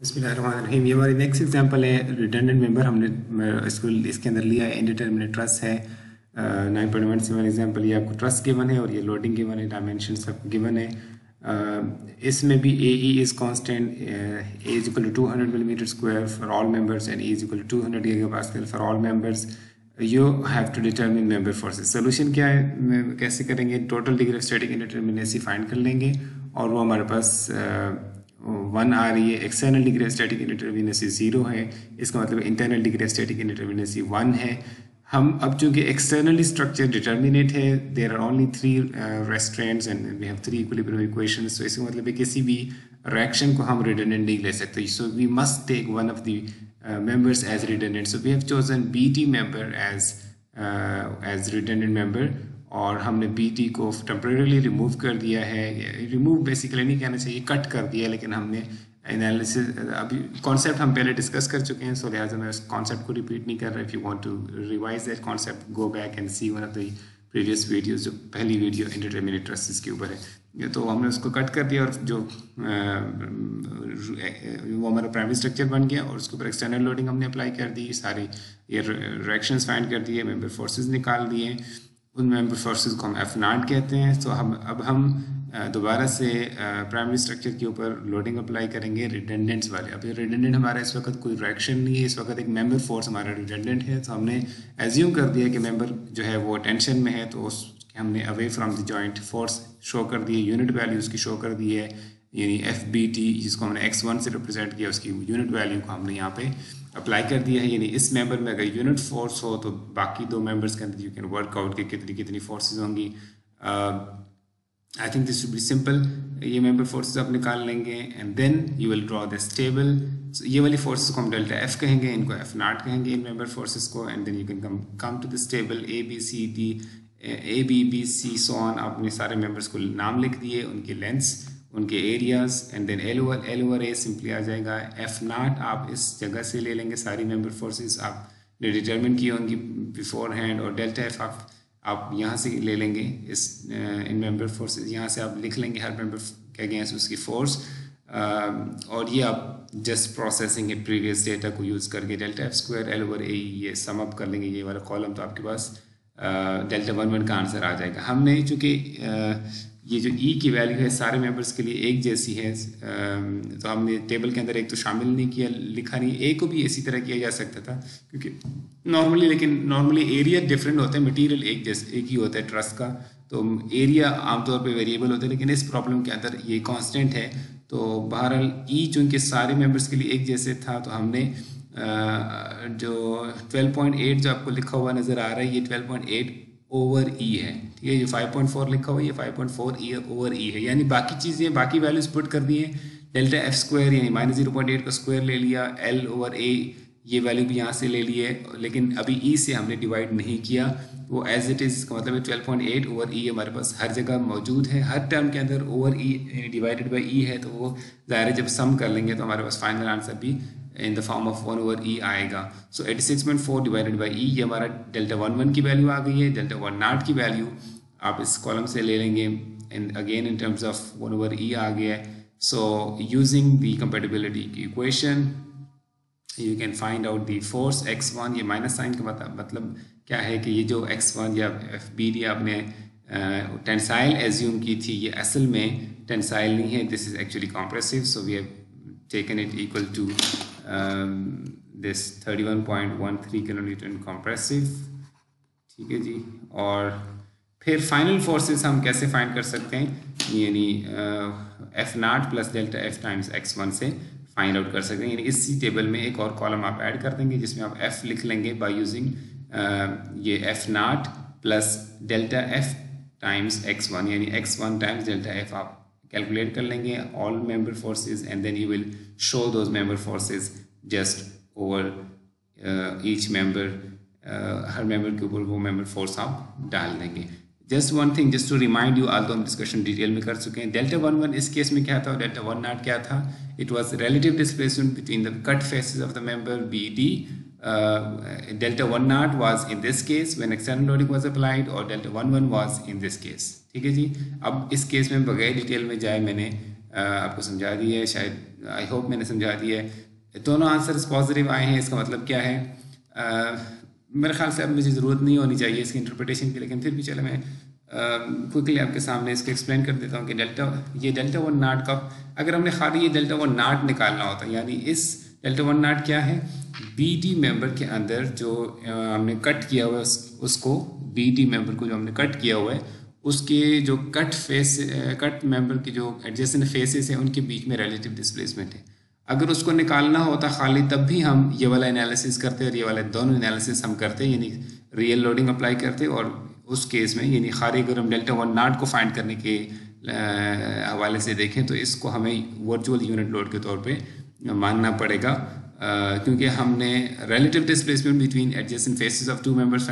بسم اللہ الرحمن الرحیم۔ یہ ہماری نیکسٹ ایگزامپل ہے۔ ریٹرنڈنٹ ممبر ہم نے اس کو اس کے اندر لیا ہے۔ انڈیٹرمنٹ ٹرسٹ ہے۔ Nine point one seven example یہ آپ کو ٹرسٹ گیون ہے اور یہ لوڈنگ گیون ہے ڈائمینشن سب گیون ہے۔ اس میں بھی A E is constant A is equal to hundred millimetre square for all members and A is equal to hundred gigapascal for all members you have to determine member forces solution کیا ہے؟ کیسے کریں گے؟ Total degree of static indeterminacy find کر لیں گے اور وہ ہمارے پاس ون آ رہی ہے external degree static indeterminacy zero ہے۔ اس کا مطلب internal degree static indeterminacy one ہے۔ ہم اب چونکہ ایکسٹرنلی اسٹرکچر ڈیٹرمینیٹ ہے there are only three restraints and we have three equilibrium equations تو اس کا مطلب ہے کسی بھی ریئیکشن کو ہم ریڈنڈنٹ نہیں لے سکتے۔ So we must take one of the members as redundant so we have chosen B T member as as redundant member اور ہم نے بی ٹی کو ٹمپریریلی ریموو کر دیا ہے. ریموو بیسیکلی نہیں کہنا چاہیے کٹ کر دیا، لیکن ہم نے انالیسز ابھی کانسیپٹ ہم پہلے ڈسکس کر چکے ہیں سو لہٰذا میں اس کانسیپٹ کو ریپیٹ نہیں کر رہا. If you want to revise that concept go back and see one of the previous videos جو پہلی ویڈیو انٹرٹینمنٹ ٹرسز کے اوپر ہے. تو ہم نے اس کو کٹ کر دیا اور جو وہ ہمارا پرائمری اسٹرکچر بن گیا اور اس کے اوپر ایکسٹرنل لوڈنگ ہم نے اپلائی کر دی، سارے یہ ریئیکشنس فائنڈ کر دیے ممبر فورسز نکال دیے. ان ممبر فورسز کو ہم ایف ناٹ کہتے ہیں۔ تو ہم اب ہم دوبارہ سے پرائمری اسٹرکچر کے اوپر لوڈنگ اپلائی کریں گے ریڈنڈنٹس والے۔ اب یہ ریڈنڈنٹ ہمارا اس وقت کوئی ریئیکشن نہیں ہے۔ اس وقت ایک ممبر فورس ہمارا ریڈنڈنٹ ہے۔ تو ہم نے ایزیوم کر دیا کہ ممبر جو ہے وہ ٹینشن میں ہے۔ تو اس ہم نے away from the joint force show کر دی ہے یونٹ ویلیو اس کی شو کر دی ہے یعنی ایف بی ٹی جس کو ہم نے ایکس ون سے ریپرزینٹ کیا، اس کی یونٹ ویلیو کو ہم نے یہاں پہ اپلائی کر دیا ہے۔ یعنی اس ممبر میں اگر یونٹ فورس ہو تو باقی دو ممبرس کے اندر یو کین ورک آؤٹ کہ کتنی کتنی فورسز ہوں گی۔ I think this be simple یہ ممبر فورسز آپ نکال لیں گے and then you will draw this table یہ والی فورسز کو ہم ڈیلٹا ایف کہیں گے، ان کو ایف ناٹ کہیں گے ان ممبر فورسز کو and then you can come come to this table A B C D A B B C so on آپ نے سارے ممبرس کو نام لکھ دیے، ان کے لینس ان کے areas and then L over L over A simply آ جائے گا. ایف ناٹ آپ اس جگہ سے لے لیں گے ساری ممبر فورسز آپ نے ڈیٹرمن کی ہوں گی بفور ہینڈ اور ڈیلٹا ایف آپ آپ یہاں سے لے لیں گے. اس ان ممبر فورسز یہاں سے آپ لکھ لیں گے ہر ممبر کے اگینسٹ اس کی فورس اور یہ آپ جسٹ پروسیسنگ ہے پریویس ڈیٹا کو یوز کر کے delta F square L over A یہ سم اپ کر لیں گے. یہ والا کالم تو آپ کے پاس ڈیلٹا ون ون کا آنسر آ جائے گا. ہم نے چونکہ یہ جو ای کی ویلیو ہے سارے ممبرس کے لیے ایک جیسی ہے تو ہم نے ٹیبل کے اندر ایک تو شامل نہیں کیا، لکھا نہیں اے کو بھی اسی طرح کیا جا سکتا تھا، کیونکہ نارملی لیکن نارملی ایریا ڈفرینٹ ہوتا ہے مٹیریل ایک جیسے ایک ہی ہوتا ہے ٹرسٹ کا، تو ایریا عام طور پہ ویریبل ہوتا ہے لیکن اس پرابلم کے اندر یہ کانسٹنٹ ہے۔ تو بہرحال ای چونکہ سارے ممبرس کے لیے ایک جیسے تھا، تو ہم نے جو ٹویلو پوائنٹ ایٹ جو آپ کو لکھا ہوا نظر آ رہا ہے، یہ twelve point eight over E ہے ٹھیک ہے جو فائیو پوائنٹ فور لکھا ہوا ہے یہ five point four E over E ہے یعنی باقی چیزیں باقی ویلیوز پٹ کر دی ہیں ڈیلٹا ایف اسکوائر یعنی مائنس زیرو پوائنٹ ایٹ کا اسکوائر لے لیا ایل اوور اے یہ ویلیو بھی یہاں سے لے لی ہے لیکن ابھی ای سے ہم نے ڈیوائڈ نہیں کیا وہ ایز اٹ از کا مطلب ہے twelve point eight over E ہمارے پاس ہر جگہ موجود ہے ہر ٹرم کے اندر over E divided by E ہے تو وہ ظاہر ہے جب سم کر لیں گے تو ہمارے پاس فائنل آنسر بھی in the form of one over E آئے گا so eighty six point four divided by E یہ ہمارا ڈیلٹا ون ون کی ویلیو آ گئی ہے ڈیلٹا ون ناٹ کی ویلیو آپ اس کالم سے لے لیں گے again in terms of one over E آ گیا ہے سو یوزنگ دی کمپیٹیبلٹی کی equation you can find out the force X one یہ مائنس سائن کا مطلب کیا ہے کہ یہ جو ایکس ون یا ایف بی ڈی آپ نے ٹینسائل ایزیوم کی تھی یہ اصل میں ٹینسائل نہیں ہے this is actually compressive so we have taken it equal to this thirty one point one three kilonewton compressive ٹھیک ہے جی اور پھر فائنل فورسز ہم کیسے فائنڈ کر سکتے ہیں یعنی F naught plus delta F times X one سے فائنڈ آؤٹ کر سکتے ہیں یعنی اسی ٹیبل میں ایک اور کالم آپ ایڈ کر دیں گے جس میں آپ ایف لکھ لیں گے بائی یوزنگ یہ F naught plus delta F times X one یعنی X one times delta F آپ کیلکولیٹ کر لیں گے all member forces and then you will show those member forces just over each member ہر ممبر کے اوپر وہ ممبر فورس آپ ڈال دیں گے۔ Just one thing just to remind you all تو ہم ڈسکشن ڈیٹیل میں کر چکے ہیں ڈیلٹا ون ون اس کیس میں کیا تھا اور ڈیلٹا ون ناٹ کیا تھا؟ It was relative displacement between the cut faces of the member B D delta one naught was in this case when external loading was applied اور delta one one was in this case ٹھیک ہے جی اب اس case میں بغیر detail میں جائے میں نے آپ کو سمجھا دی ہے شاید آئی ہوپ میں نے سمجھا دیا ہے دونوں آنسرس پازیٹیو آئے ہیں اس کا مطلب کیا ہے میرے خیال سے اب مجھے ضرورت نہیں ہونی چاہیے اس کی انٹرپریٹیشن کی لیکن پھر بھی چلے میں کوئکلی آپ کے سامنے اس کو ایکسپلین کر دیتا ہوں کہ ڈیلٹا یہ ڈیلٹا ون ناٹ کا اگر ہم نے خالی یہ ڈیلٹا ون ناٹ نکالنا ہوتا یعنی اس ڈیلٹا ون ناٹ کیا ہے؟ بی ٹی ممبر کے اندر جو ہم نے کٹ کیا ہوا ہے، اس کو بی ٹی ممبر کو جو ہم نے کٹ کیا ہوا ہے، اس کے جو کٹ فیس کٹ ممبر کی جو ایڈجسٹن فیسز ہیں، ان کے بیچ میں ریلیٹیو ڈسپلیسمنٹ ہے۔ اگر اس کو نکالنا ہوتا خالی، تب بھی ہم یہ والا انالیسس کرتے اور یہ والا دونوں انالیسس ہم کرتے یعنی ریئل لوڈنگ اپلائی کرتے اور اس کیس میں یعنی خالی اگر ہم ڈیلٹا ون ناٹ کو فائنڈ کرنے کے حوالے سے دیکھیں تو اس کو ہمیں ورچوئل یونٹ لوڈ کے طور پہ ماننا پڑے گا۔ کیونکہ ہم نے relative displacement between adjacent faces of two members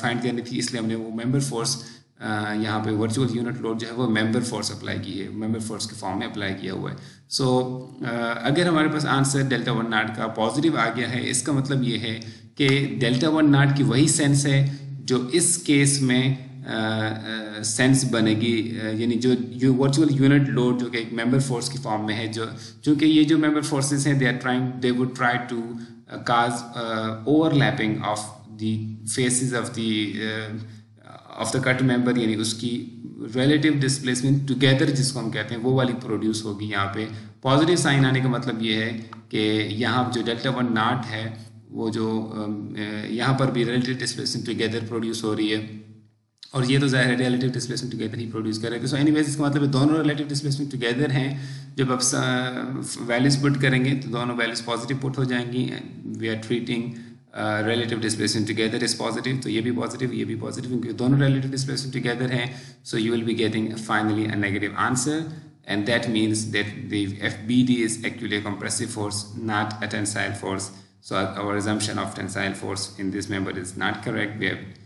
find کرنی تھی، اس لیے ہم نے وہ ممبر فورس یہاں پہ ورچوئل یونٹ لوڈ جو ہے وہ ممبر فورس اپلائی کی ہے ممبر فورس کے فارم میں اپلائی کیا ہوا ہے۔ سو اگر ہمارے پاس آنسر ڈیلٹا ون ناٹ کا پازیٹیو آ گیا ہے، اس کا مطلب یہ ہے کہ ڈیلٹا ون ناٹ کی وہی سینس ہے جو اس کیس میں سینس بنے گی یعنی جو ورچوئل یونٹ لوڈ جو کہ ایک ممبر فورس کی فارم میں ہے، جو چونکہ یہ جو ممبر فورسز ہیں they are trying they would try to cause overlapping of the faces of the of the cut member یعنی اس کی ریلیٹیو ڈسپلیسمنٹ ٹوگیدر جس کو ہم کہتے ہیں، وہ والی پروڈیوس ہوگی یہاں پہ۔ پازیٹیو سائن آنے کا مطلب یہ ہے کہ یہاں جو ڈیلٹا ون ناٹ ہے، وہ جو یہاں پر بھی ریلیٹیو ڈسپلیسمنٹ ٹوگیدر پروڈیوس ہو رہی ہے۔ اور یہ تو ظاہر ہے ریلیٹیو ڈسپلیسمنٹ ٹوگیدر ہی پروڈیوس کر رہے تھے سو اینی ویز اس کا مطلب ہے دونوں ریلیٹیو ڈسپلیسمنٹ ٹوگیدر ہیں. جب آپ ویلیوز پٹ کریں گے تو دونوں ویلیوز پازیٹیو پٹ ہو جائیں گی we are treating relative displacement together as positive تو یہ بھی پازیٹیو یہ بھی پازیٹیو کیونکہ دونوں ریلیٹیو ڈسپلیسمنٹ ٹوگیدر ہیں. So you will be getting finally a negative answer and that means that the F B D is actually compressive force not a tensile force so our assumption of tensile force in this member is not correct we have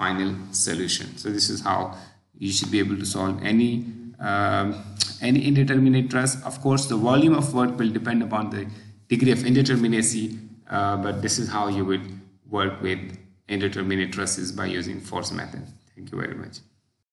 final solution. So this is how you should be able to solve any uh, any indeterminate truss. Of course, the volume of work will depend upon the degree of indeterminacy, uh, but this is how you would work with indeterminate trusses by using force method. Thank you very much.